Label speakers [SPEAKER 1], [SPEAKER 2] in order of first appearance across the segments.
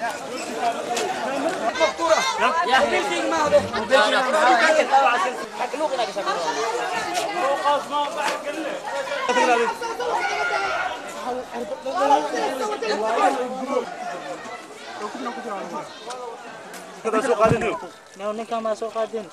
[SPEAKER 1] Yeah. Yaa ujeedaba warda cali maahan
[SPEAKER 2] ninkan maa soo qaadeen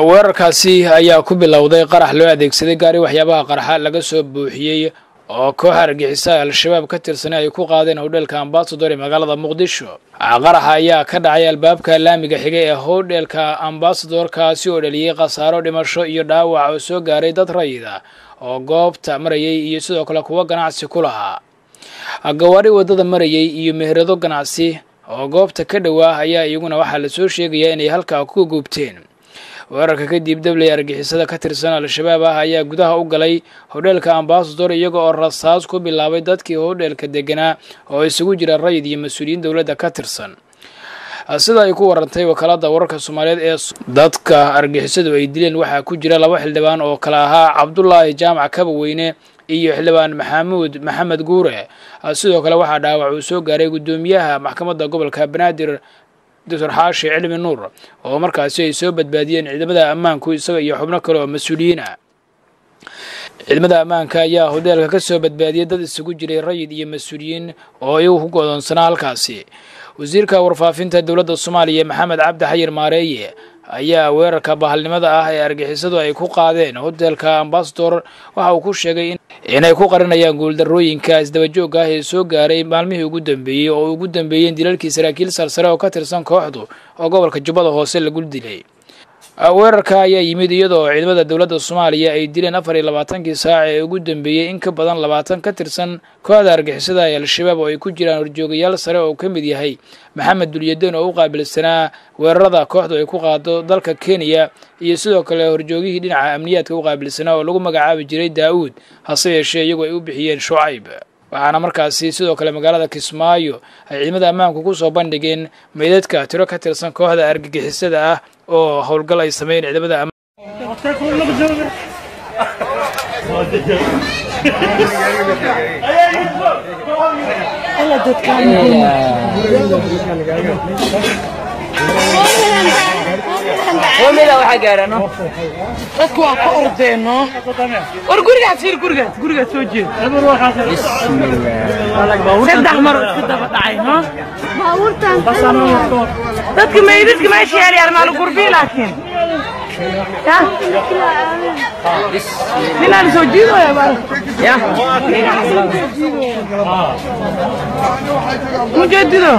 [SPEAKER 3] weerarkaasi ayaa ku bilowday qarax loo adeegsaday gaari waxyaabaha qarxa laga soo buuxiyey oo koox argixisa al-shabaab ka tirsanay ay ku qaadeen hodheelka ambasador ee magaalada muqdisho. Qaraxa ayaa ka dhacay albaabka laamiga xigay ee hodheelka ambasadorkaasi oo dhaliyey khasaaro dhimasho iyo dhaawac oo soo gaaray dad rayida oo goobta marayay iyo sidoo kale kuwo ganacsi ku lahaa. Gawaari waddada marayay iyo meherado ganacsi oo goobta ka dhowaa ayaa iyaguna waxaa la soo sheegayaa inay halkaa ku guubteen weerarka kadib dabley argixisada ka tirsan al-shabaab ah ayaa gudaha u galay hodheelka ambasador iyaga oo rasaas ku bilaabay dadkii hodheelka deganaa oo isugu jira rayid iyo mas'uuliyiin dowladda ka tirsan. Sida ay ku warantay wakaalada wararka soomaaliyeed ee dadka argixisadu ay dileen waxaa ku jira laba xildhibaan oo kale ahaa cabdulaahi jaamac kabaweyne iyo xildhibaan maxamuud maxamed guure. Sidoo kale waxaa dhaawac uu soo gaaray guddoomiyaha maxkamadda gobolka banaadir doctor xaashi cilmi nuur oo markaasi ay soo badbaadiyeen ciidamada ammaanku isaga iyo xubno kale oo mas'uuliyiin ah. Ciidamada ammaanka ayaa hodeelka ka soo badbaadiyey dad isugu jiray rayid iyo mas'uuliyiin oo iyagu ku godoonsanaa halkaasi. Wasiirka warfaafinta dowladda soomaaliya maxamed cabdi xayir maareeye ayaa weerarka bahalnimada ah ee argixisadu ay ku qaadeen hotelka ambasador waxa uu ku sheegay inay ku qarinayaan guuldarrooyinka isdabajoogga ah ee soo gaaray maalmihii ugu dambeeyey oo ugu dambeeyeen dilalkii saraakiil sarsare oo ka tirsan kooxdu oo gobolka jubbada hoose lagu dilay weerarka ayaa yimid iyadoo ciidamada dowladda soomaaliya ay dileen afar iyo labaatankii saac ee ugu dambeeyey in ka badan labaatan ka tirsan kooxda argixisada ee al-shabaab oo ay ku jiraan horjoogayaal sare oo ka mid yahay maxamed dulyadeen oo u qaabilsanaa weerarada kooxdu ay ku qaado dalka kenya iyo sidoo kale horjoogihii dhinaca amniyaadka u qaabilsanaa oo lagu magacaabi jiray daa-uud hase yeeshee iyagu ay u bixiyeen shucayb. Waxaana markaasi sidoo kale magaalada kismaayo ay ciidamada ammaanku ku soo bandhigeen meydadka tiro ka tirsan kooxda argagixisada ah oo howlgal ay sameeyeen ciidamada ammaanka Omela waxa gaarano
[SPEAKER 2] dadku waa ka ordeeno war gurigaad fiir gurigaad gurigaad soo jeed saddex mar isku daba dhacay dadka meydadka meesha yaalyaan maalu gurbii laakiin ninaan soo jiidooya mujadido